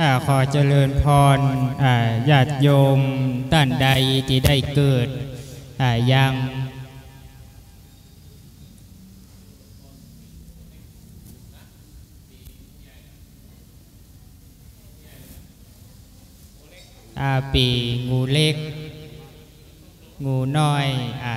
อขอเจริญพรอ่าญาติโยมท่านใดที่ได้เกิดยังปีงูเล็ก งูน้อยอ่า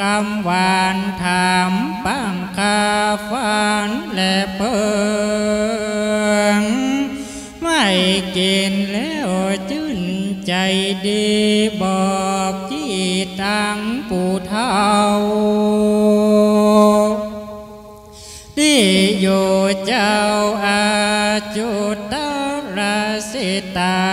คำหวานถามปังคาฟันและเปิงไม่กินแล้วจื่นใจดีบอกจีตังปูเท่าที่อยู่เจ้าอาจุตราสิตา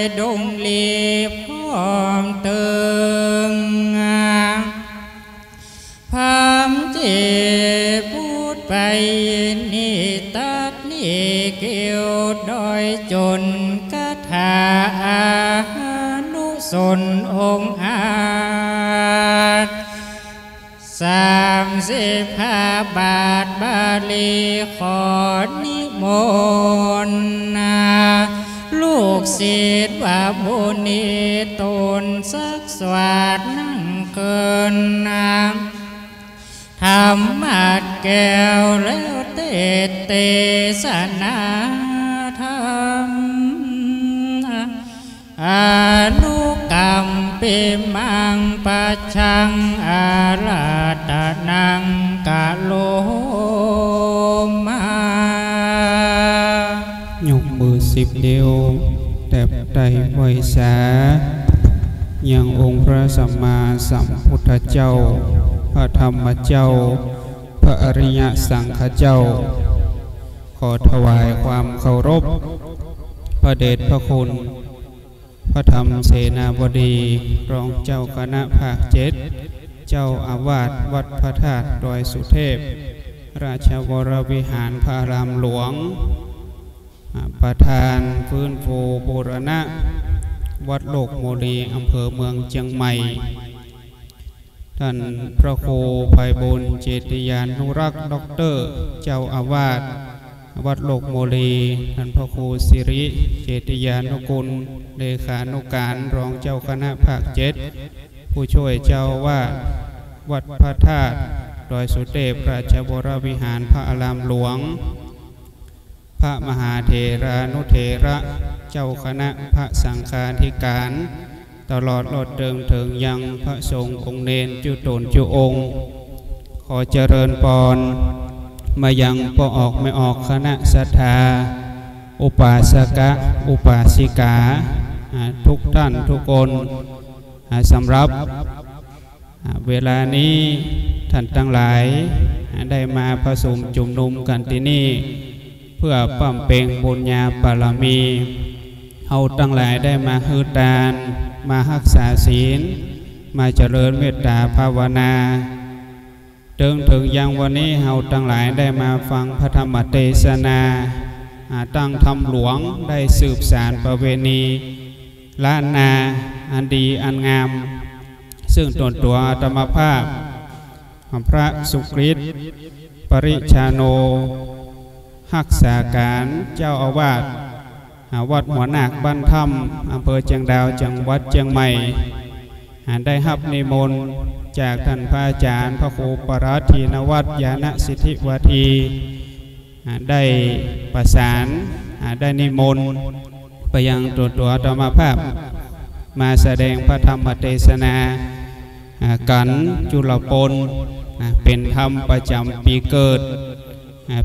อยดงลีพร้อมเติงพามเจพูดไปนี่ตัดนี่เกี่ยวดอยจน กศิษย์ว่าบุนีตนสักสวัสดนั่งเกินนาธรรมาดแก้วแล้วเตเตสนาธรรมอนุกรรมปิมังปัจชังอาราตนังกะโลมา ยกมือสิบเดียว แตบไตไวสายังองค์พระสัมมาสัมพุทธเจ้า พระธรรมเจ้า พระอริยสังฆเจ้า ขอถวายความเคารพ พระเดชพระคุณ พระธรรมเสนาบดีรองเจ้าคณะภาคเจ็ดเจ้าอาวาสวัดพระธาตุดอยสุเทพ ราชวรวิหารพระรามหลวง ประธานฟื้นฟูบูรณะ วัดโลกโมลีอำเภอเมืองเชียงใหม่ ท่านพระครูไพบุญเจติยานุรักษ์ด็อกเตอร์ เจ้าอาวาสวัดโลกโมลีท่านพระครูสิริเจติยานุกุลเลขานุการรองเจ้าคณะภาคเจ็ดผู้ช่วยเจ้าอาวาดวัดพระธาตุดอยสุเทพราชวรวิหารพระอารามหลวง พระมหาเถรานุเถระเจ้าคณะพระสังฆาธิการ ตลอดรอดเดิงถึงยังพระสงฆ์องค์เนนจุตนจุองค์ ขอเจริญปอนมายังปอออกไม่ออกคณะศรัทธา อุปาสกะ อุปาสิกา ทุกท่านทุกคนสำหรับเวลานี้ท่านทั้งหลายได้มาผสมจุมนุมกันที่นี่ เพื่อปั้มเปงบุญญาบารมีเฮาตั้งหลายได้มาฮือตาน มารักษาศีล มาเจริญเมตตาภาวนาถึงถึงยังวันนี้เฮาตั้งหลายได้มาฟังพระธรรมเทศนาหาตั้งธรรมหลวงได้สืบสารประเวณีล้านนาอันดีอันงาม ซึ่งตนตัวธรรมภาพพระสุกฤตปริชาโน หักษาการเจ้าอาวาสวัดหัวหนักบ้านถ้ำอำเภอเชียงดาวจังหวัดเชียงใหม่ได้รับนิมนต์จากท่านพระอาจารย์พระครูปรัตทีนวัดยานสิทธิวัทีได้ประสานได้นิมนต์ไปยังตัวตัวธรรมภาพ มาแสดงพระธรรมเทศนากันจุลปนเป็นธรรมประจำปีเกิด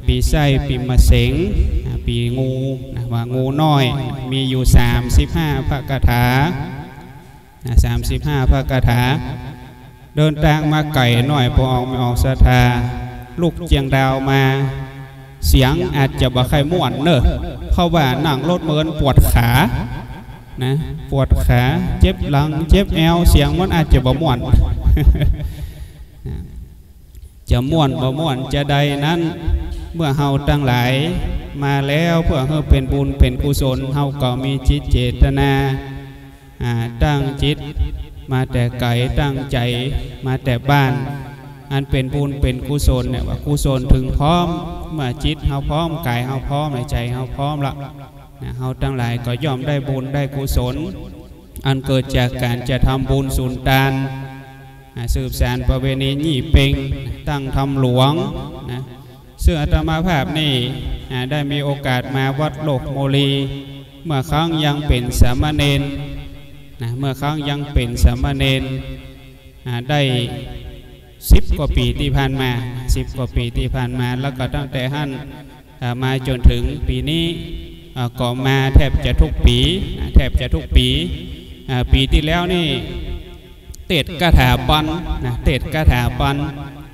ปีไส้ปีมะเสงปีงูว่างูน้อยมีอยู่ 35 พระคาถา35 พระคาถา เดินทางมาไก่หน่อยพอออกไม่ออกศรัทาลูกเจียงดาวมา เสียงอาจจะบ่ใครม่วนเนอะเพราะว่านั่งรถเมินปวดขานะปวดขาเจ็บหลังเจ็บแอวเสียงมันอาจจะบ่ม่วนจะม่วนบ่ม่วนจะใดนั้น เมื่อเฮาตั้งหลายมาแล้วเพื่อเฮาเป็นบุญเป็นกุศลเฮาก็มีจิตเจตนาตั้งจิตมาแต่ไก่ตั้งใจมาแต่บ้าน อันเป็นบุญเป็นกุศลเนี่ยว่ากุศลถึงพร้อม เมื่อจิตเฮาพร้อมกายเฮาพร้อมใจเฮาพร้อมละเฮาตั้งหลายก็ย่อมได้บุญได้กุศล อันเกิดจากการจะทำบุญสุนทานสืบสารประเวณียี่เป่งตั้งทำหลวงนะ ซึ่งอาตมาภาพนี่ได้มีโอกาสมาวัดโลกโมลี เมื่อครั้งยังเป็นสามเณรนะเมื่อครั้งยังเป็นสามเณรได้สิบกว่าปีที่ผ่านมาสิบกว่าปีที่ผ่านมา แล้วก็ตั้งแต่ท่านมาจนถึงปีนี้ก็มาแทบจะทุกปีแทบจะทุกปีปีที่แล้วนี่เตดกระถาปันนะเตดกระถาปัน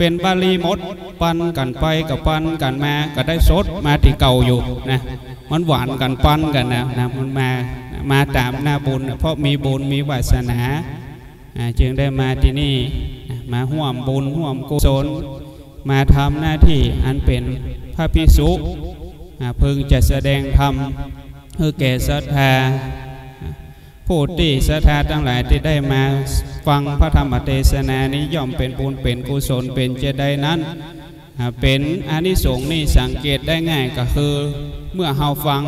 เป็นบาลีมด ปันกันไปกับปันกันมาก็ได้สดมาที่เก่าอยู่นะมันหวานกันปันกันนะนะมันมามาตามหน้าบุญ เพราะมีบุญมีวาสนาจึงได้มาที่นี่มาห่วมบุญห่วมกุศลมาทำหน้าที่อันเป็นพระพิสุเพิ่งจะแสดงธรรมเพื่อแก่ศรัทธา ผู้ที่ศรัทธาทั้งหลายที่ได้มาฟังพระธรรมเทศนานี้ย่อมเป็นบุญเป็นกุศลเป็นเจไดนั้น เป็นอานิสงส์นี่สังเกตได้ง่ายก็คือ เมื่อเฮาฟัง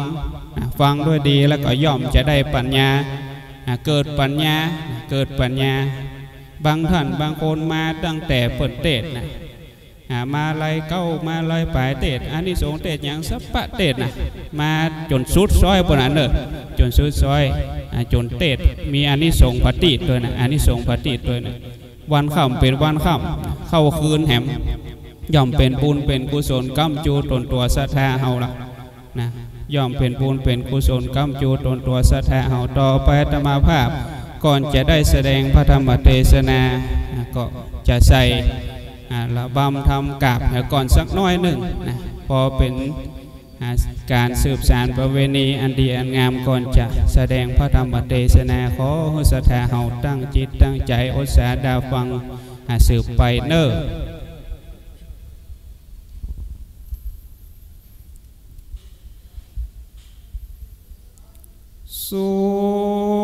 ฟังด้วยดีแล้วก็ย่อมจะได้ปัญญาเกิดปัญญาเกิดปัญญา บางท่านบางคนมาตั้งแต่เปิดเตศนะ มาลายเก้ามาลายปลายเตศอันนี้สงเตศอย่างสัพปะเตศนะมาจนสุดซอยปนนั้นเนอจนสุดซอยจนเตศมีอันนี้สงปฏิตัวนะอันนี้สงปฏิตัวนะวันค่ำเป็นวันค่ำเข้าคืนแหมย่อมเป็นบุญเป็นกุศลกัมจูตนตัวศรัทธาเฮาละนะย่อมเป็นบุญเป็นกุศลกัมจูตนตัวศรัทธาเฮาต่อไปธรรมาภาพ ก่อนจะได้แสดงพระธรรมเทศนาก็จะใส่ ระบำทำกาบก่อนสักน้อยหนึ่งนะพอเป็นการสืบสารประเวณีอันดีอันงามก่อนจะแสดงพระธรรมเทศนาขอสถาเฮาตั้งจิตตั้งใจอดสาดาฟังสืบไปเนอสิ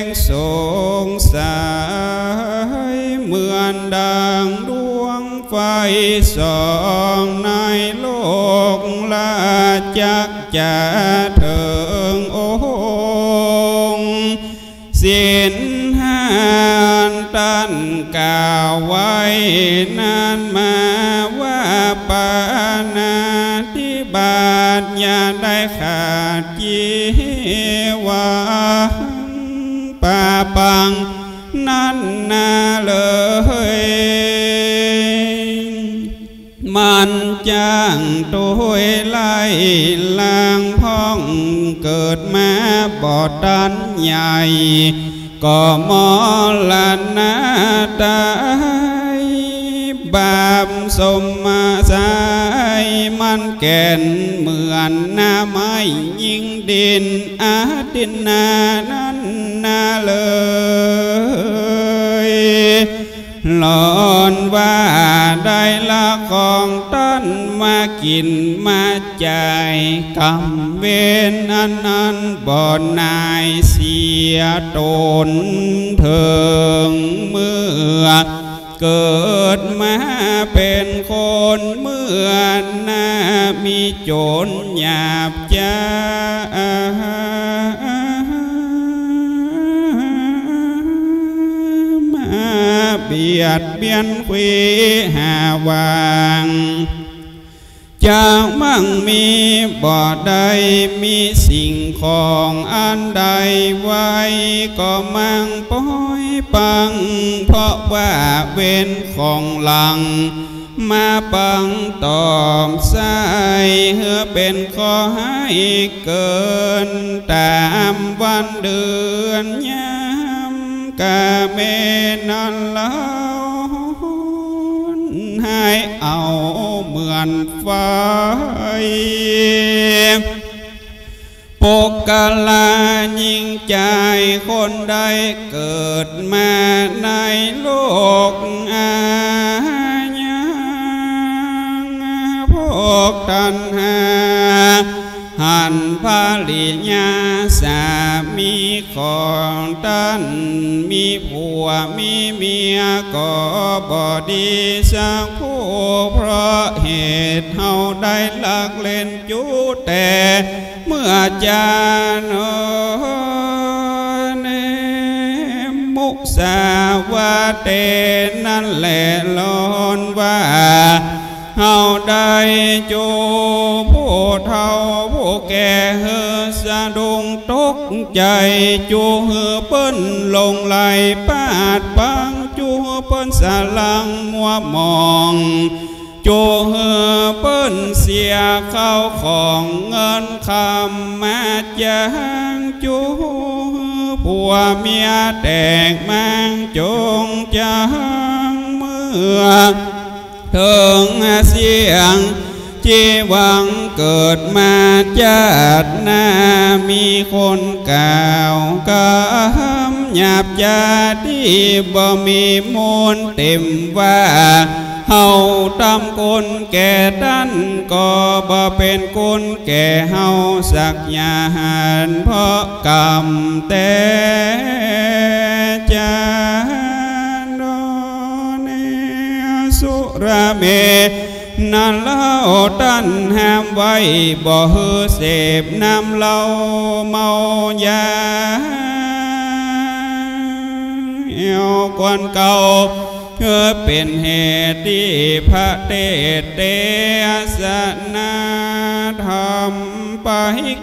งสงสายเหมือนดังดวงไฟส่องในโลกลาจักจะเธ ป่าปังนั่นนาเลยมันจ้างตัวไล่ลางพ้องเกิดมาบอดดั น่าเลยหลอนว่าได้ละของต้นมากินมาใจายกำเวนอันนั้นบ่อนนายเสียตนเถิงเมื่อเกิดมาเป็นคนเมื่อหน้ามีโจรหยาบจ้า เบียดเบียนควีหาวางจากมั่งมีบ่อใดมีสิ่งของอันใดไว้ ก็มั่งป้อยปัง เพราะว่าเว้นของหลัง มาปังตอมใสเฮือเป็นขอให้เกิน ตามวันเดือนยา มกะเมนันเล่าให้เอาเหมือนไฟปก หันภาลิญาสามีของตันมีผัวมีเมียก็บอดีสักผู้เพราะเหตุเฮาได้ลักเล่นจูแต่เมื่อจานเนมุสาวาเตนั่นแหละลอนว่า เฮาได้จูผู้เท่าผู้แก่เฮอสะดุงตกใจจูเฮอเปิ้นลงไหลปาดปังจูเถึงเสียงจีวังเกิดมาจัดหน้ามีคนกล่าวกำหยาบยาที่บ่มีมูลเต็มว่าเฮาตำคนแก่ดันก็บ่เป็นคนแก่เฮาสักยานเพราะกรรมแต่จ ราเมนันเล่าตันห้ามไว้บ่ฮือเสพน้ำเหล้าเมายาเอวกวนเก่าเพื่อเป็นเหตุที่พระเตเตสนาธรรมไป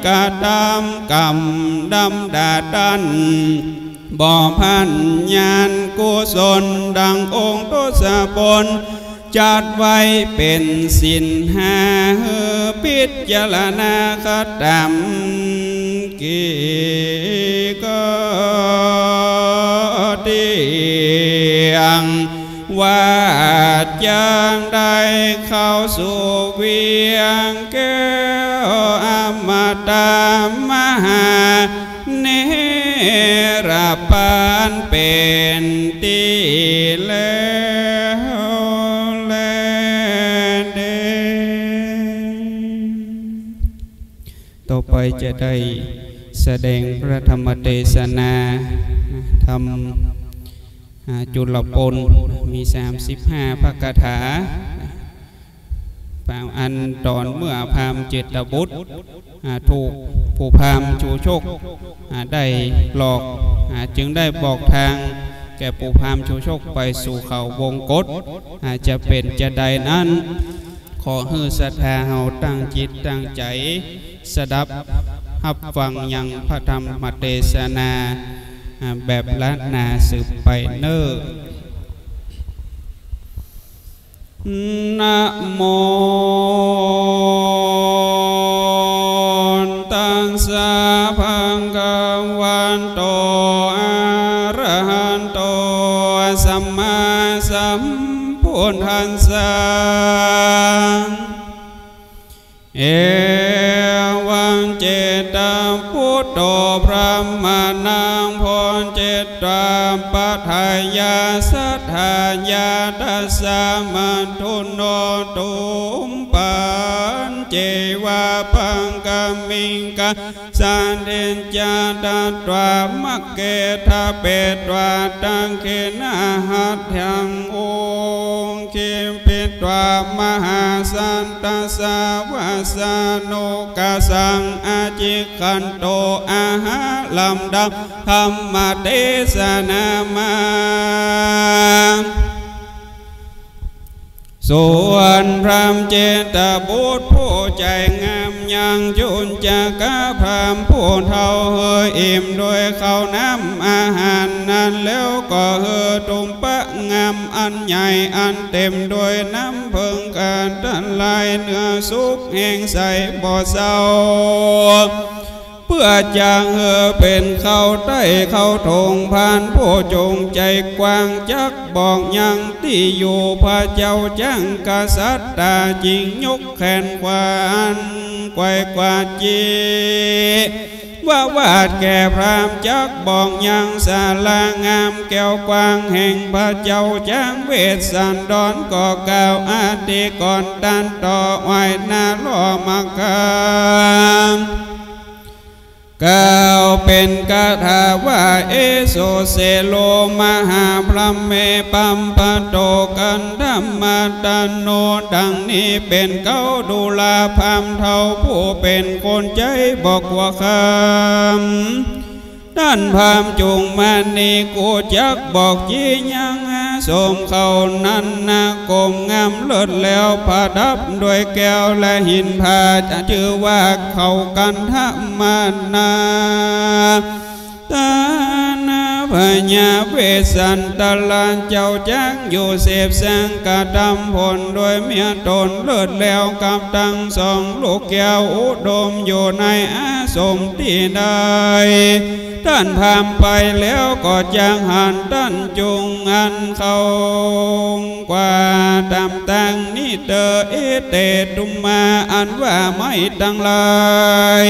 กระดำกรรมดำดาดันบ่พันญาณกุศลดังองค์ทศพล จัดไว้เป็นสินหาพิจารณาคดำกีก็เตียงว่าจางได้เข้าสู่เวียงแก้วอมตะมหาเนรปานเป็นตี ไปจะได้แสดงพระธรรมเทศนาทำจุลปนมี 35 พระคาถาบางอันตอนเมื่อพามเจตบุตรถูกผู้พามชูโชคได้หลอกจึงได้บอกทางแก่ปูพามโชโชคไปสู่เขาวงกฏอาจจะเป็นจะใดนั้น ขอฮือศรัทธาเฮาตั้งจิตตั้งใจ สดับหับฟังยังพระธรรมเทศนาแบบละนาสืบไปเนอนะโมตังสะพังกวันโตอะระหันโตสัมมาสัมพุทธัสสะเอ พุทโธพระมานังพรเจตวาปัทายาสัทธายาตัสสะมัทุโนตุมปันเจวาปังกามิงกาสันเดนจาตตวามักเกทาเปตวาตังเขนาหัตถังองคิมปิตวามหาสันตสาวาสานุกาสัง อาจิคันโตอาหาลำดับธรรมเทศ ยังจุนจากกะพามผู้เท่าเฮยอิ่มด้วยข้าวน้ำอาหารนั้นแล้วก็เฮอตุมปะงามอันใหญ่อันเต็มด้วยน้ำเพิงการตันลายเนื้อสุกแห่งใสบ่อเศร้าเพื่อจางเฮอเป็นเข้าใต้เข้าทงผ่านผู้จงใจกว้างจักบอกยังที่อยู่พระเจ้าจังกษัตริย์ตาจริงยกแขนควาน กวกว่าจีว่าวาดแก่พรามจักบองยังสาลางามแก้วกว้างแห่งพระเจ้าจ้างเวสสันดอนก่อเก่าอาติก่อนตันต่อไว้นาล้อมังคาม กล่าวเป็นคาถาว่าเอโสเซโลมหาพระเมปัมปะโตกันธรรมตนโนดังนี้เป็นเก้าดูลาพามเท่าผู้เป็นคนใจบอกว่าคำด้านพามจุงมานีกูจักบอกยี่ยัง สมเขานั้นนะกมงามเลิศแล้วผาดับด้วยแก้วและหินผาจะชื่อว่าเขากันธรรมนา พญาเวสันตลานเจ้าจักอยู่เสพแสงกระดำผลโดยเมียตนเลิศแล้วกับตั้งสองลูกแก้วอุดมอยู่ในอาสมที่ใดท่านพามไปแล้วก็จางหันท่านจุงอันเขากว่าตามตังนี่เตอเอเตตุมมาอันว่าไม่ตังลาย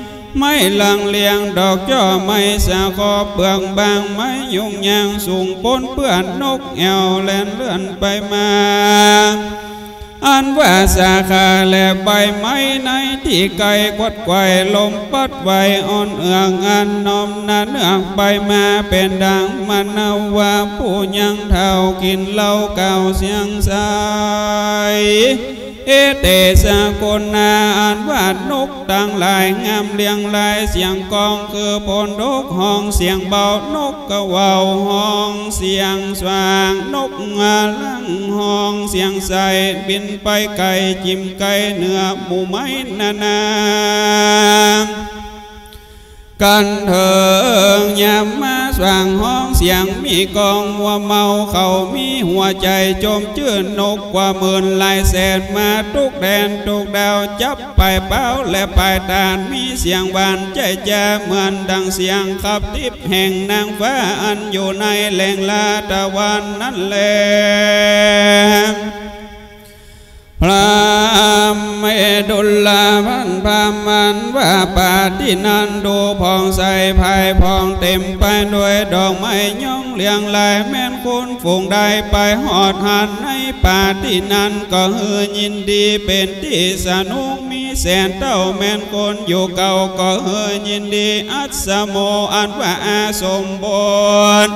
ไม่หลังเขียนหนุ่มกางเกียงไม่ลังเลียงดอกจ่อไม่สาคอเปลืองบางไม่ยุ่งยางสูงปนเปื้อนนกแอวแลนเลื่อนไปมา อันว่าสาขาและใบไม้ในที่ไกลกวัดไกวลมปัดไวอ่อนเอืองอันนอมนาเนืองใบมาเป็นดังมันาว่าผู้ยังเท่ากินเหล้าเก่าเสียงสายเอเตสกลนาอันวาดนกต่างหลายงามเลียงลายเสียงกองคือพลนกห้องเสียงเบานกกะว่าวห้องเสียงสว่างนกงาลังห้องเสียงใสบินไปไกลจิ้มไกลเนื้อหมูไม้นานากันเถิงยามมาสว่างห้องเสียงมีกองมัวเมาเขามีหัวใจจมเจือนนกกว่าหมื่นลายแสนมาทุกแดนทุกดาวจับไปเป้าและไปตานมีเสียงหวานใจจะเหมือนดังเสียงขับทิพย์แห่งนางฟ้าอันอยู่ในแหล่งลาตะวันนั้นแล พระเมดุลลาพันพามันว่าป่าที่นั้นดูพองใสภายพองเต็มไปด้วยดอกไม้ย่องเลียงลายแม่นคนฝูงใดไปหอดหันในป่าที่นั้นก็เฮือยินดีเป็นที่สนุกมีแสนเต้าแม่นคนอยู่เก่าก็เฮือยินดีอัศโมอันว่าอาสมบูรณ์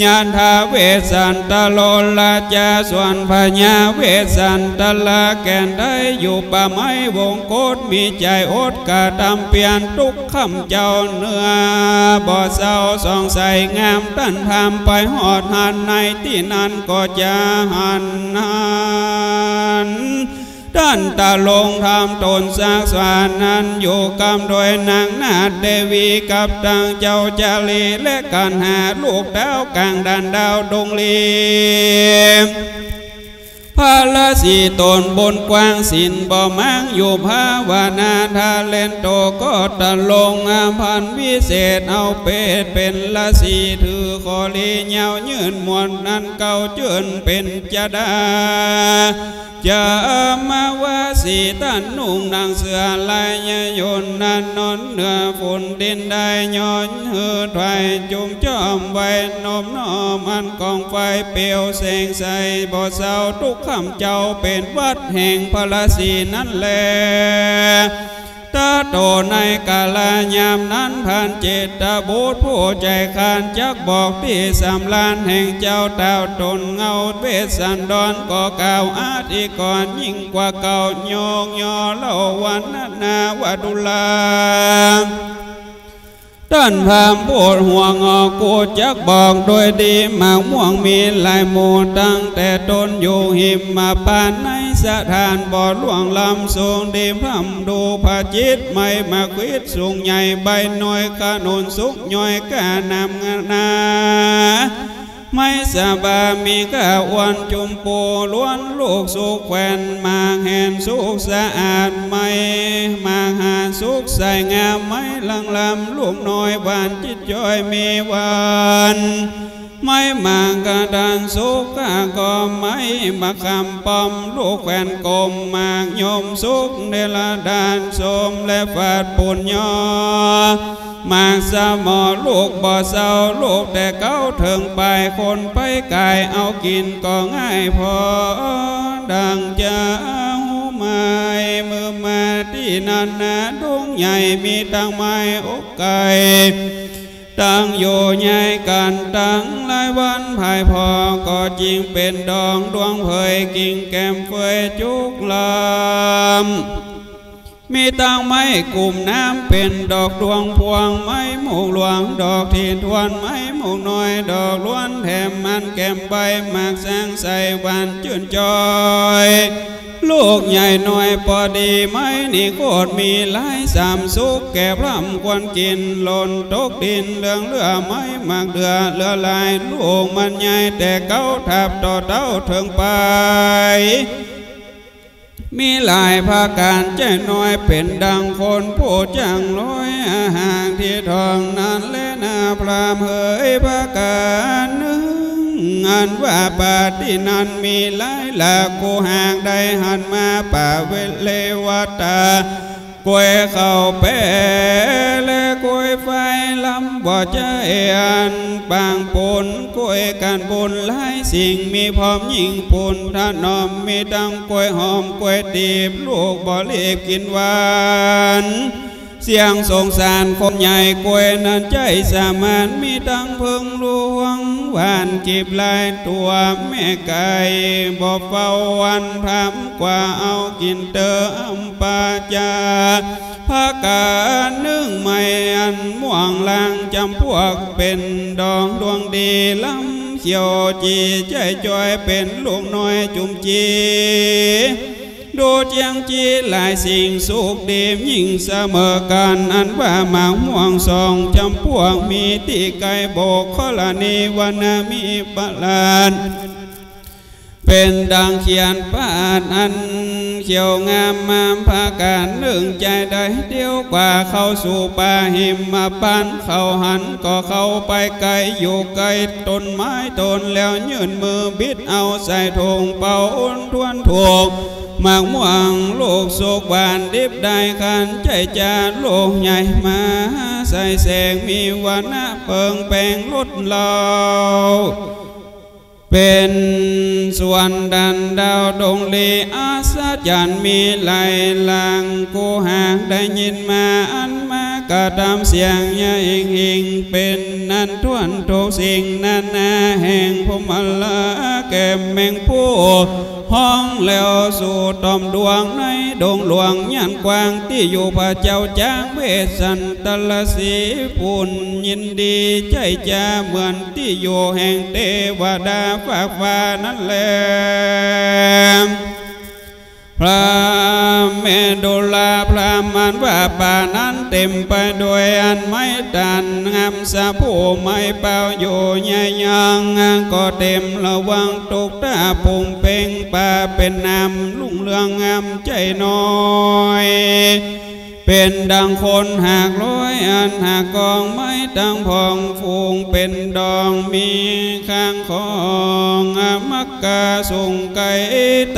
ญาณทาเวสันตโลลาจาส่วนพญาเวสันตลาแก่นได้อยู่ป่าไม้วงโคตมีใจอดกะทำเปลี่ยนทุกคำเจ้าเนื้อบ่เศร้าสองใสงามตั้นทำไปหอดหันในที่นั้นก็จะหันหัน ด้านตาลงทำตนสากสานั้นอยู่กำโดยนางนาฏเดวีกับดังเจ้าจาลีและการหาลูกดาวกลางดันดาวดงลีพระลสีตนบนกว้างสินบ่มังอยู่ภาวนาทาเลนโตก็ตะลงอาพันวิเศษเอาเป็ดเป็นละสีถือขอลีเหยาวยืนมวนนั้นเก่าเจินเป็นจะดา จะมาว่าสีตันนุ่งนางเสือลายยยนนันนนเนือฝนดินได้ย้อนหือถอยจุมจอมไว้นมนอมอันกองไฟเปลวเสงใสบ่เศร้าทุกคำเจ้าเป็นวัดแห่งพระสีนั่นแล ตาโตในกาลยามนั้นผ่านเจตบุตรผู้ใจคานจักบอกที่สำลานแห่งเจ้าดาวตนเงาเวสสันดอนก็กล่าวอาทิก่อนยิ่งกว่าเก่าโยงยอเล่าวันนาวัดุลา ต้นพามปวดหัวงอกูจักบอกโดยดีมากม่วงมีลายหมูตั้งแต่ต้นอยู่หิมมาปานในสถานบ่อหลวงลำสูงดีพรำดูผาจิตไม่มาควิดสูงใหญ่ใบน้อยกะนุนสุกย่อยกานำงานา ไม่สบามีก้าวันจุมปูล้วนลูกสุขแควนมาแห่นสุขสะอาดไม่มาหาสุขใส่งามไม่ลังลำลูกน้อยบานจิตจอยมีวัน ไม่มากระดานสุขกาก็ไม่มาคำปอมลูกแควนกลมมากยมสุขเดลดานสมและฟาดปุญญอมาสมอลูกบ่เศร้าลูกแต่เก้าถึงไปคนไปกายเอากินก็ง่ายพอดังจะหูไม้มือมาที่นันนาดงใหญ่มีตังไม้อกไก่ ตั้งอยู่ใหญ่กันตั้งหลายวันภายพอก็จริงเป็นดองดวงเผยกิ่งแก้มเฟยจุกลำมี มีตังไม้กลุ่มน้ำเป็นดอกดวงพวงไม้หมูหลวงดอกทีทวนไม้หมูน้อยดอกล้วนแถมมันแก้มใบหมากแสงใสวานจื่นจอยลูกใหญ่หน่อยพอดีไม้นี่โคตรมีหลายสามสุกแก่พร่ำควรกินหล่นตกดินเลืองเลือไม้หมากเดือเลือลายลูกมันใหญ่แต่เก้าทับต่อเต้าถึงไป มีหลายภาการใจน้อยเป็นดังคนผู้จังลอยอาหารที่ทองนั้นและนาพรามเฮยภาการนึ่งอันว่าป่าที่นั้นมีหลายหลากกูห่างได้หันมาป่าเวเลวตา กวยเข้าเปและกวยไฟลำบ่ใจอันบางปุนกวยการบุญหลายสิ่งมีพร้อมยิ่งปุนท่านอมมีดังกวยหอมกวยตีบลูกบ่เลีบกินหวานเสียงสงสารคนใหญ่กวยนั้นใจสามานมีดังพึงหลวง หวานจีบลายตัวแม่ไก่บ่เฝ้าวันพรำกว่าเอากินเตออำปาจาภากานึ่งไม่อันม่วงลางจำพวกเป็นดองดวงดีลำเขียวจีใจจอยเป็นลูกน้อยจุมจี ดูเจียงจีหลายสิ่งสุขดีมยิ่งเสมอกันอันว่ามาห่วงสองจำพวกมีตีไกโบกขลานีวันามีปะลานเป็นดังเขียนปาดอันเขียวงามมามพาการหนึ่งใจได้เดียวกว่าเข้าสู่ป่าหิมมาปานเข้าหันก็เข้าไปไกลอยู่ไกลต้นไม้ต้นแล้วยื่นมือบิดเอาใส่ธงเป่าอุ้นทวนถูก มากม่วงลูกโศกบานดิบได้ขันใจจาโลกใหญ่มาใส่แสงมีวันนะเปิงแปงลดเลาเป็นส่วนดันดาวดงลีอาสาจันมีไหลลังกูหากได้ยินมาอันมากระทำเสียงยาอิงอิงเป็นนันทวนทุกสิ่งนันนาแห่งพมละแก่แมงผู้ ห้องแล้วสู่ตอมดวงในดงหลวงยันกว้างที่อยู่พระเจ้าจ้างเวสันตลสีปุ่นยินดีใจจะเหมือนที่อยู่แห่งเทวดาฝากฟ้านั่นแหละ พระเมดุลาพระมันว่าป่านั้นเต็มไปด้วยอันไม่ตันงามสะผู้ไม่เป่าอยู่ใหญ่ยังก็เต็มระวังตกตาพุงเป่งป่าเป็นน้ำลุ่งเรืองงามใจน้อยเป็นดังคนหากร้อยอันหากกองไม้ตั้งพองฟูงเป็นดองมีข้างของมักกาส่งไก่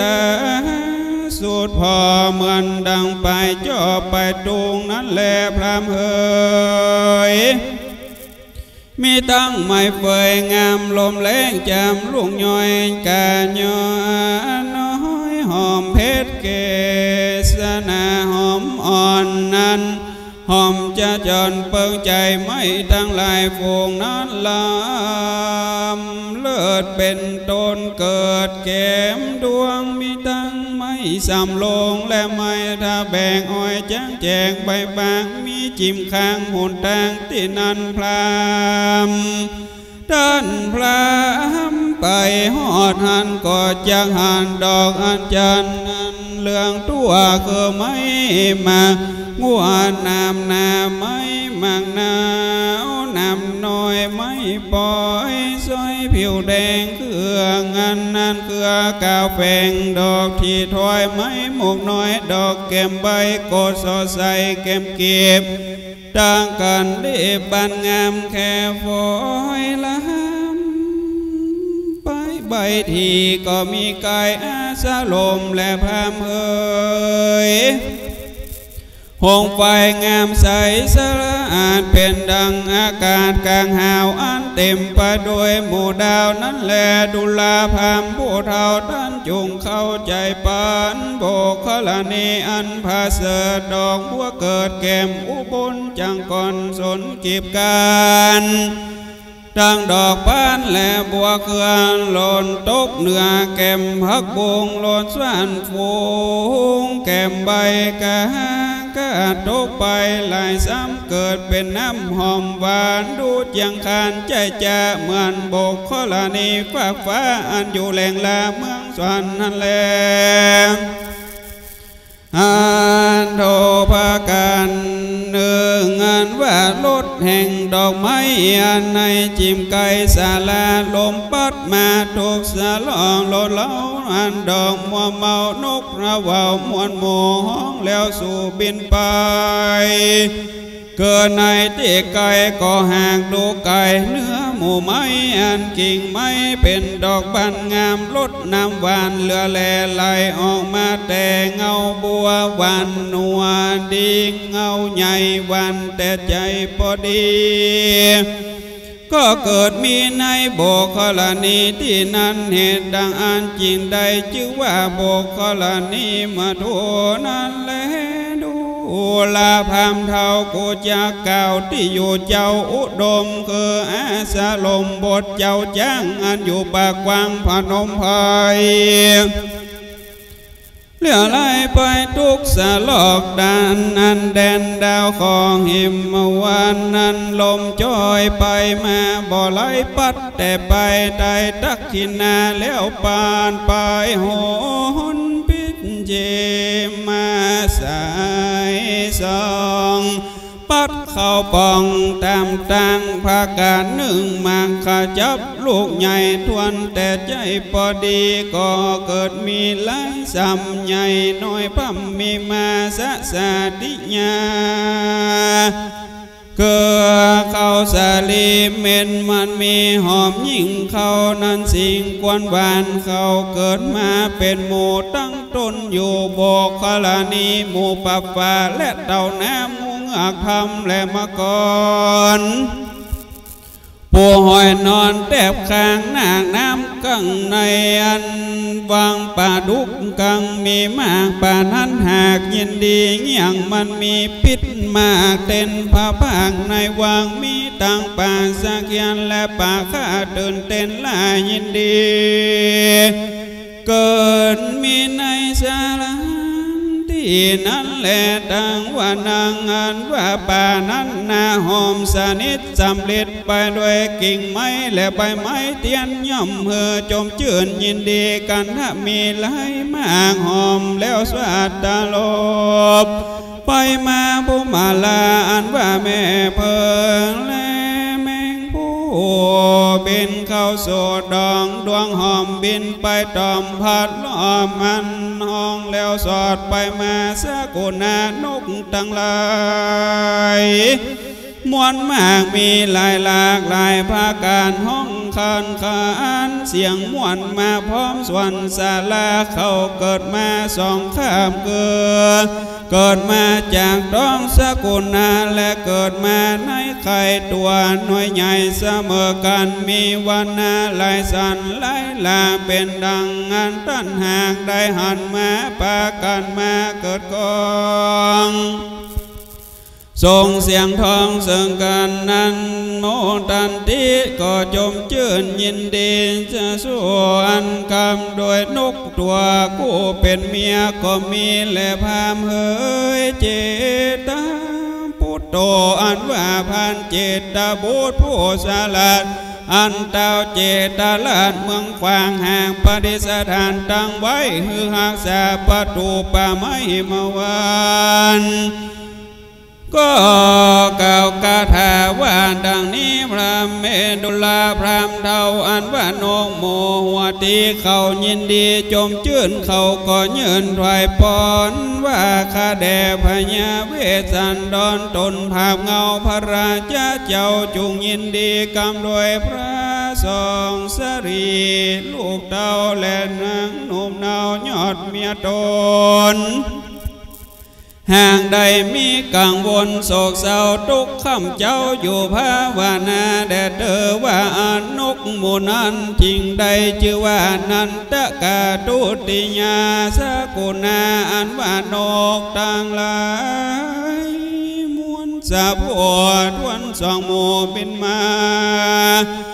ตา สุดพอเหมือนดังไปจ่อไปตรงนั้นแลพรามเฮยมีตั้งไม่เฟยงามลมแรงจำลุงย่อยกาญอน้อยหอมเพชรเกศนาหอมอ่อนนั้น หอมจะจนเปิงใจไม่ตั้งลายฟวงนั้นลำเลิศเป็นต้นเกิดแก้มดวงมีตั้งไม่สำลงและไม่ถ้าแบ่งอ้อยจ้างแจงใบบางมีจิมข้างหุ่นทางที่นันพรามท่านพรามไปหอดหันก็จังหันดอกอันจันนั้นเรื่องตัวคือไม่มา งัวนำนาไม่มังนาวน้ำน้อยไม่ปล่อยซอยผิวแดงเครื่องอันนั้นเครือกาวแฝงดอกที่ถอยไม้หมกน้อยดอกแก้มใบโกดสอใสแก้มเก็บต่างกันด้บันงามแค่ฝอยละไปใบทีก็มีกายอาสาลมและพามเอ่ย หงไฟงามใสสะอาดเป็นดังอากาศกลางหาวอันเต็มไปด้วยหมู่ดาวนั้นแลดุลาพามผู้เท่าท่านจุงเข้าใจปานโบกขลนีอันพาเสดดอกบัวเกิดแก้มอุบลจังก่อนสนกีบการ ดังดอกบ้านและบัวเครื่องหล่นตกเนื้อแก้มพักบงหล่นสวนฟูงแก้มใบกะกะตกไปหลายซ้ำเกิดเป็นน้ำหอมหวานดูดยังคานใจจะเหมือนโบกขลานีฟ้าฟ้าอันอยู่แหลงลาเมืองสวรรค์นั่นแหละอันโทภากัน อันว่ารถแห่งดอกไม้อันในจิมไก่สาลาลมปัดมาถูกสาลองโลดเล้าอันดอกมัวเมานกระว่าวมวนหมูห้องแล้วสู่บินไป เกิดในที่ไก่ก็หากดูไก่เนื้อหมูไม้อันกิ่งไม้เป็นดอกบานงามลดน้ำหวานเหลือแลไหลออกมาแต่เงาบัวหวานนัวดีเงาใหญ่หวานแต่ใจพอดีก็เกิดมีในโบกขลานีที่นั้นเหตุดังอันจริงใดชื่อว่าโบกขลานีมาทั่วนั้นแล ดูลาพามเท่ากูจะเก่าที่อยู่เจ้าอุดมคืออาสาลมบทเจ้าจ้างอันอยู่ปากวางพนมไพยเหลือไหลไปทุกสลอกดานนันแดนดาวของหิมวันนั้นลมจอยไปมาบ่ไหลปัดแต่ไปได้ตักขินาแล้วปานไปโหนพิษเจมาสา สองปัดเข้าปองตามตังภาการหนึ่งมาขาจับลูกใหญ่ทวนแต่ใจพอดีก็เกิดมีหลายสำใหญ่น้อยพัมมีมาสะสาดิญา เกือเข้าสาลีเม็นมันมีหอมยิ่งเขานั้นสิ่งกวนบานเขาเกิดมาเป็นหมูตั้งต้นอยู่โบกคลานีหมูปับฟ้าและเต่าน้ำมุงอักทำและมะกอน ปูหอยนอนแทบข้างน้าน้ำกังในอันวางป่าดุกกังมีมากป่านั้นหากยินดีเงี่ยงมันมีพิษมากเต้นผ้าผางในวางมีตังป่าสักยันและป่าข้าเดินเต้นลายินดี เกิดมีในสารที่ นั้นแหละดังว่านางอันว่าป่านั้นนาหอมสนิทสำเร็จไปด้วยกิ่งไม้และใบไม้เตียนย่อมเฮอจมจื่นยินดีกันถ้ามีหลายมากหอมแล้วสวัสดลบไปมาบุมาลาอันว่าแม่เพิงแล โอ้บินเข้าสู่ดองดวงหอมบินไปตอมพัดลอมมันห้องแล้วสอดไปมาสะกุณานุกตั้งหลาย มวนมากมีหลายหลากหลายภาการห้องคันขานเสียงมวนมาพร้อมส่วนสาลาเขาเกิดมาสองข้ามเกิดเกิดมาจากท้องสกุลนาและเกิดมาในไข่ตัวน่วยใหญ่เสมอกันมีวันนาหลายสันหลายลาเป็นดังงานตั้นหากได้หันมาปากันมาเกิดกอง ส่งเสียงทองเสิงกันนั้นโมตันติก็จมชื่นยินดีจะส่วนคำโดยนกตัวกู้เป็นเมียก็มีและพามเฮยเจตาพุทโตอันว่าพันเจตาบุตรผู้สลัดอันเต้าเจตลาดเมืองควางห่างปฏิสถานตั้งไว้ฮือหักษาประตูป่าไม้มื่อวาน ก็กล่าวคาถาว่าดังนี้พระเมดุลาพรามเทาอันว่านงโมหัวตีเขายินดีจมจื่นเขาก็ยืนถวายปอนว่าข้าแด่พญาเวสสันดรตนภาพเงาพระราชาเจ้าจุงยินดีกำด้วยพระสองสรีลูกเต้าและนางหนุ่มนาว ยอดเมียตน หากใดมีกังวลโศกเศร้าทุกข์ข้ำเจ้าอยู่ภาวนาแด่เธอว่าอนุกมูนั้นจริงใดชื่อว่านันตะกาตุติยาสกุณาอันว่านกต่างหลายมวลสะพวดวันสองหมู่บินมาจับสาขากิ่งไม้ดาวจิมไกองมูบไว้พระนมา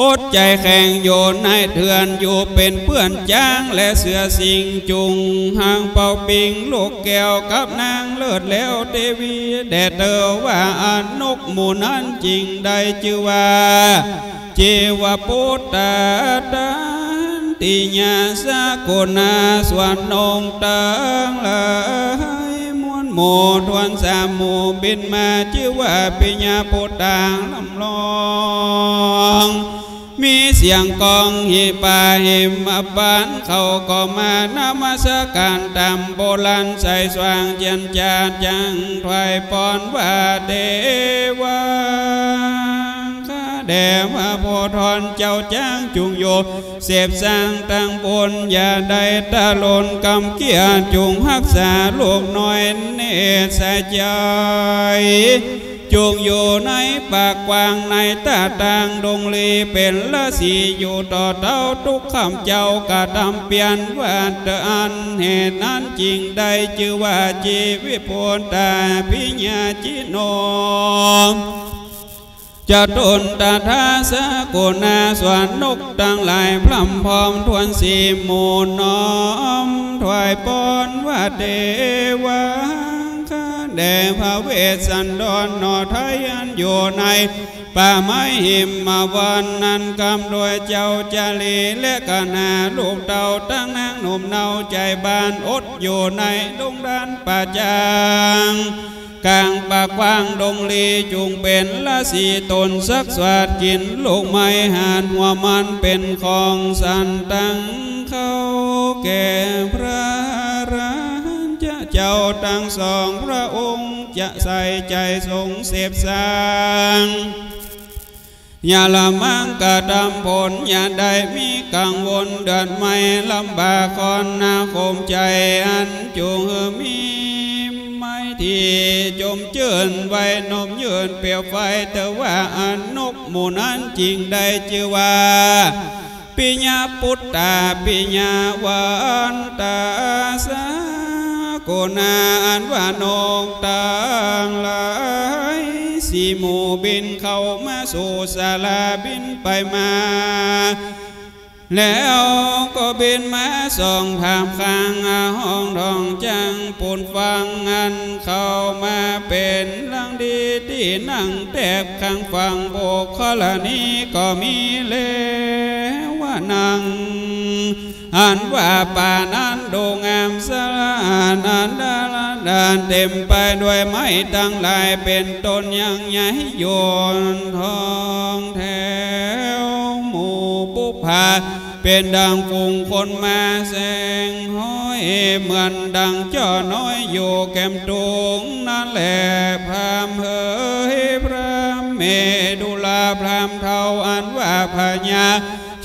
อดใจแข่งโยนให้เถื่อนอยู่เป็นเพื่อนจ้างและเสือสิงจุงห่างเป่าปิงลูกแก้วกับนางเลิศแล้วเทวีแด่เตอว่าอานกหมู่นั้นจริงได้ชื่อว่าเจวปุตตาดานติญาสาโกนาสวนนงตังลายมวลหมู่ทวนสามหมู่บินมาชื่อว่าปิญญาปุตตางลำลอง มีเสียงกองหิปาหิมอับบานเขาก็มานมัสการตามโบราณใส่สว่างเจียนจาจังถวายปอนว่าเดวาข้าแด่มาโพธรเจ้าจ้างจุงโยเสพสร้างตั้งบนอย่าได้ตาลนกำเกียรจุงรักษาลูกน้อยเนสใจ จงอยู่ในปากกว้างในตาต่างดงลีเป็นละสีอยู่ต่อเต้าทุกคำเจ้ากระทำเปลี่ยนว่าเตอันเหตุนั้นจริงได้ชื่อว่าจีวิพลตาพิญญาจิโนจะตุนตาทาสกุณาสวนนกตั้งหลายพร่ำพร้อมทวนสีมูน้อมถวายปอนว่าเดวา ข้าแด่พระเวสสันดรนอไทยอันอยู่ในป่าไม้หิมมาวันนั้นกำโดยเจ้าจาลีและกนาลูกเต่าตั้งนางหนุ่มเนาใจบานอดอยู่ในดงดานป่าจางกลางปากกว้างดงลีจุงเป็นละสีตนสักสวัดกินลูกไม้หานหัวมันเป็นของสันตั้งเข้าแก่พระ เจ้าตั้งสองพระองค์จะใส่ใจทรงเสพสางยาละมังกระดำผลอย่าได้มีกังวลเดือดไม่ลำบากคอนนาคมใจอันจูงมีไม่ที่จมเจือนไว้นมยืนเปรียวไฟแต่ว่าอันนกหมู่นั้นจริงได้ชื่อว่าปิญญาปุตตาปิญญาวันตาสา กนาอันว่านกต่างหลายสีหมูบินเข้ามาสู่ศาลาบินไปมา แล้วก็บินมาส่องผามข้างห้องทองจังปูนฟังงันเข้ามาเป็นลังดีที่นั่งแทบข้างฟังโบกขลนี้ก็มีเลว่านั่ง อันว่าป่านั้นโดงามสลานันดาลดานเต็มไปด้วยไม้ตั้งหลายเป็นต้นยังใหญ่โยนทองแถวหมู่ปุพาเป็นดังฝูงคนมาแสงห้อยเหมือนดังจ้อน้อยอยู่แก้มตุงนั่นแหละพรามเฮยพระเมดุลาพรามเทาอันว่าพญา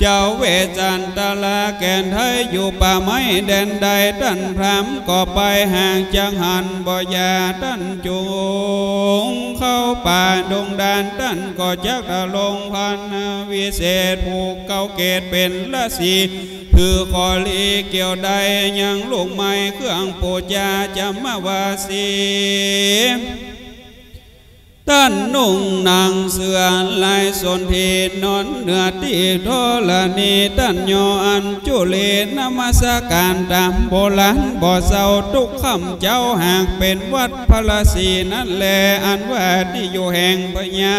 เจ้าเวจันตลาแก่นไทยอยู่ป่าไม้แดนใดตันพรามก็ไปห่างจังหันบ่ยาตันจูงเข้าป่าดงดานตันก็จักตะลงพันวิเศษผูกเก้าเกตเป็นละสีคือขอลีเกี่ยวใดยังลูกไม้เครื่องปูจาจำมาวาสี ต้นนุ่งนางเสือลายสนทีนอนเหนือที่โทลนีต้นโยอันจุเลนมัสการตามโบราณบ่เศร้าทุกคำเจ้าหากเป็นวัดพระศีนั่นแลอันว่าที่อยู่แห่งพญา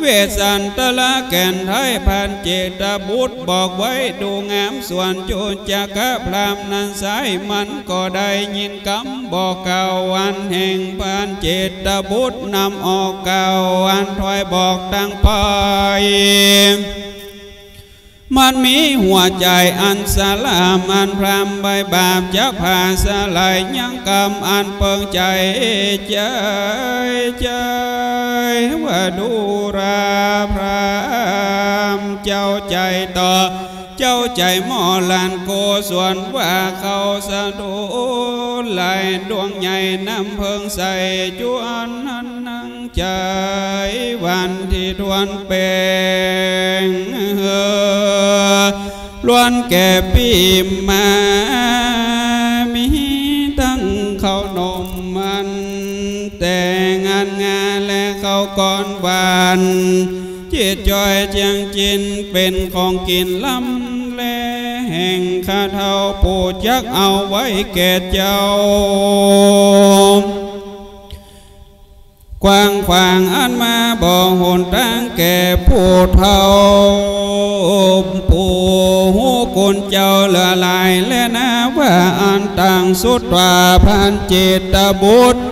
เวสันตละแก่นไทยพันเจตบุตรบอกไว้ดูงามส่วนโจจักรพรามนั้นสายมันก็ได้ยินคำบอกเก่าวันแห่งพันเจตบุตรนำออกเก่าวันถอยบอกตั้งไปมันมีหัวใจอันสลามอันพรามใบบาปจะผ่าสลายยังกรรมอันเปิงใจใจใจ ว่าดูราพรามเจ้าใจต่อ เจ้าใจหมอลานโกส่วนว่าเขาสะดุลายดวงใหญ่น้ำเพิงใส่จวนนั้นนังใจวันที่ทวนเป็นเฮอล้วนแก่ปีมามีตั้งเขานมมันแต่งานงาน ก่อนวานจิตจอยเจียงจินเป็นของกินลำแลแห่งข้าเท่าปูจักเอาไว้แก่เจ้ากว้างขวางอันมาบอกหนทางแก่ผู้เท่าผู้หูกุนเจ้าเหลือหลายและนะว่าอันต่างสุดว่าพันเจตบุตร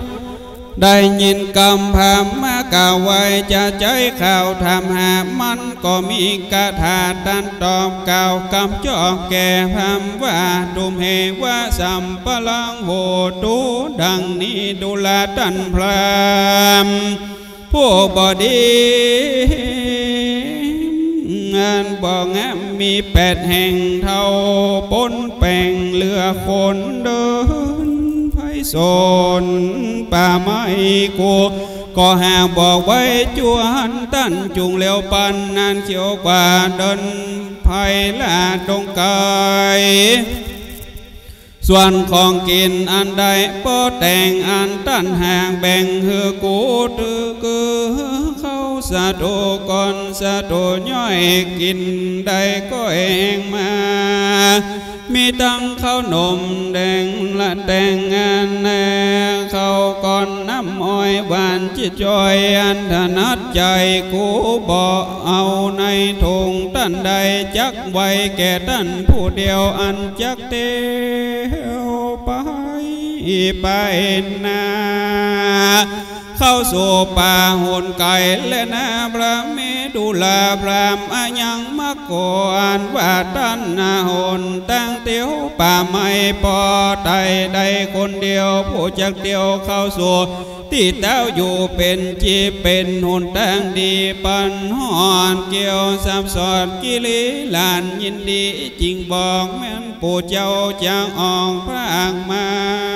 ได้ยินกำพามากล่าวไว้จะใจข่าวทำหามันก็มีกระถาดันตอบกล่าวกำจอกแก่พามว่าดุมเหว่าสัมปะลังโหตูดังนี้ดุลาตันพรามผู้บอดีงานบ่องามมีแปดแห่งเท่าปนแป่งเหลือคนเดินไพศาลป่าไม้กูก็หาบอ กไว้จวนตั้นจุงเลี้ยวปันนานเขียวกว่าเดินไผ่ลาดงกายส่วนของกินอันใมีตั้งข้าวนมแดงละแดงงานแน่ข้าวก่อนน้ำอ้อยบานจิตจอยอันถนัดใจกูบอกเอาในถุงตันใดจักไว้แก่ท่านผู้เดียวอันจักเดียวไปไปนาเข้าสู่ป่าโหนไก่และนาพระเมดุลาพรามอายัง กโกอันว่าตันนาหนตั้งเตียวป่าไม่พอใดใดคนเดียวผู้จักเดียวเข้าสู่ที่เต้าอยู่เป็นจีเป็นหนตั้งดีปันหอนเกี่ยวสับสอดกิเลลานยินดีจริงบอกแม่นปู่เจ้าจางออกพระอังมา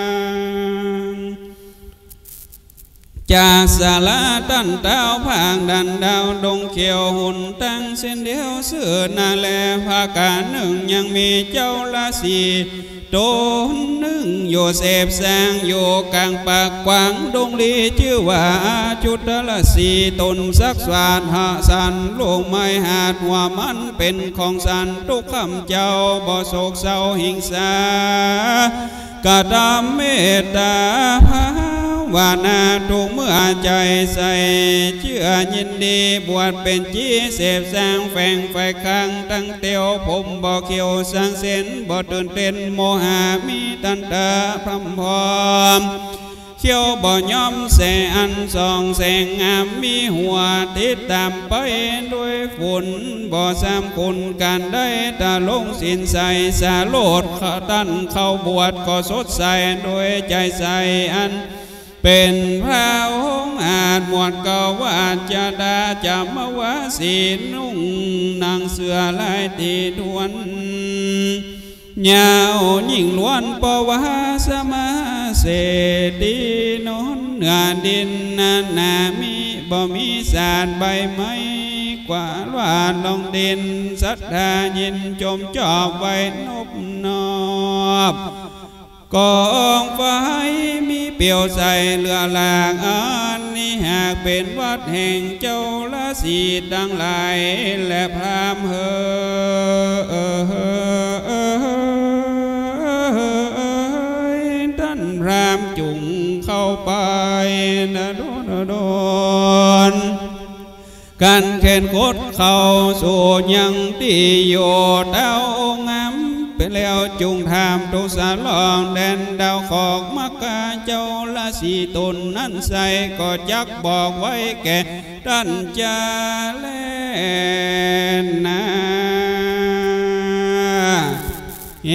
จากสาลาตันเต้าผางดันดาวดงเขียวหุ่นตั้งเส้นเดียวเสือนาแลภาการหนึ่งยังมีเจ้าละสีโดนหนึ่งอยู่เสพแสงอยู่กลางปากกวางดงลีชื่อว่าจุดละสีตนสักสวาดหาสันลงไม่หาดว่ามันเป็นของสันทุกคำเจ้าบ่โศกเศร้าหิงสากระดำเมตตาภา วานาทุกเมื่อใจใส่เชื่อยินดีบวชเป็นจีเสพสร้างแฝงไฟข้างตั้งเตียวผมบ่เขียวสร้างเส้นบ่ตื่นเต้นโมหามีตันตาพรำพร้อมเขียวบ่ยอมแสอันสองแสงงามมีหัวติดตามไปด้วยฝุ่นบ่สามคุณการได้ตาลงสินใสสาโลดขตันเข้าบวชก็สดใสด้วยใจใสอัน เป็นพระองค์อาจหมวดก็ว่าจะดาจะมาวาสีนุ่งนางเสือลายตีดวนยาวยิ่งล้วนปวาสมาเสดีนนเหนือดินนานามีบ่มีสารใบไม้กว่าลวาดลงดินสัทธายินจมจอบไว้นบนอบ กองไฟมีเปี่ยวใส่เรือลางอันนี้หากเป็นวัดแห่งเจ้าละสีดังหลายและพรามเฮอท่านพรามจุงเข้าไปนะโดนโดนกันเข็นคดเข้าสู่ยังที่โยเต้างา เป็นแล้วจุงทามตุสาลองแดนดาวขอกมักกาเจ้าละสีตนนั้นใส่ก็จักบอกไว้แก่ท่านจะเล่นา เอ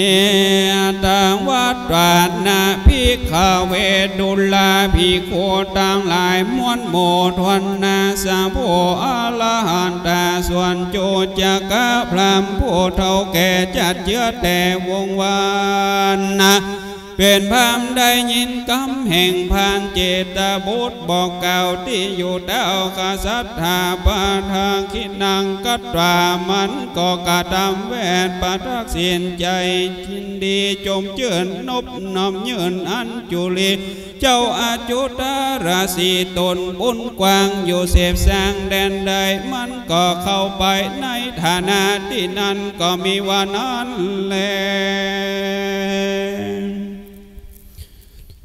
ตังวัดตรานาพิขเวดุลาภิโคตังหลายมวนโมทวนนาสาโพอลหันตาส่วนโจจักะพรามผู้เท่าแก่จัดเชื้อแต่วงวานนะ เป็นพามได้ยินคำแห่งพานเจตบุตรบอกเก่าที่อยู่ดาวกษัตถาปาทางคิดนังกัตรามันก็กระทำแวดปะทักเสียนใจินดีจมเจือนนบนอมยืนอันจุลีเจ้าอาจุตาราศีตนบุญกว้างอยู่เสพสร้างแดนใดมันก็เข้าไปในฐานะที่นั้นก็มีวันนั้นแล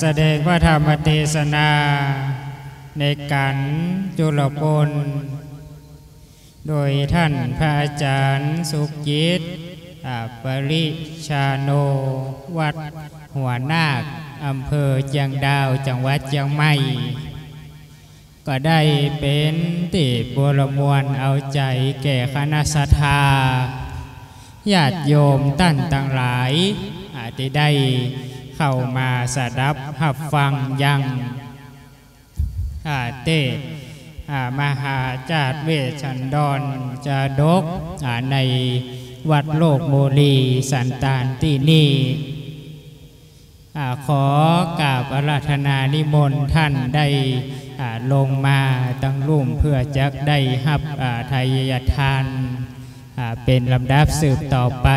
แสดงพระธรรมเทศนา ในการจุลปนโดยท่านพระอาจารย์สุกิตอาปริชาโน วัดหัวนาคอำเภอเจียงดาวจังหวัดเชียงใหม่ ก็ได้เป็นติบรมวลเอาใจแก่คณะสัทธาญาติโยมตั้นต่างหลายอาจจะได้ เข้ามาสดับหับฟังยังอาเตศอ่ามหาจาริเวชันดรจาดกในวัดโลกโมลีสันตานที่นี่ขอกราบอาราธนานิมนต์ท่านได้ลงมาตั้งรุ่มเพื่อจะได้รับอ่าทายทานเป็นลำดับสืบต่อไป